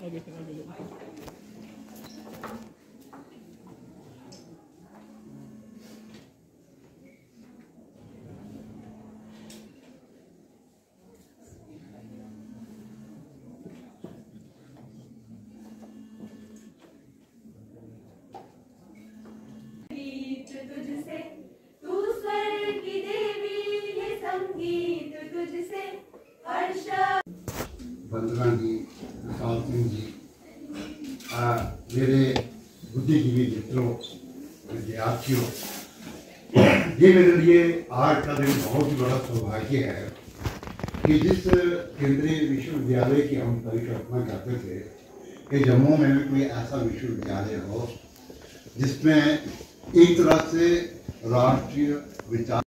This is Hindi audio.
आगे फिर आगे लो तुझसे तू स्वर की देवी ये संगीत तुझसे हर्ष वंदना जी जी। आ, मेरे बुद्धिजीवी मित्रों विद्यार्थियों ये मेरे लिए आज का दिन बहुत ही बड़ा सौभाग्य है कि जिस केंद्रीय विश्वविद्यालय की हम परिकल्पना करते थे कि जम्मू में भी कोई ऐसा विश्वविद्यालय हो जिसमें एक तरह से राष्ट्रीय विचार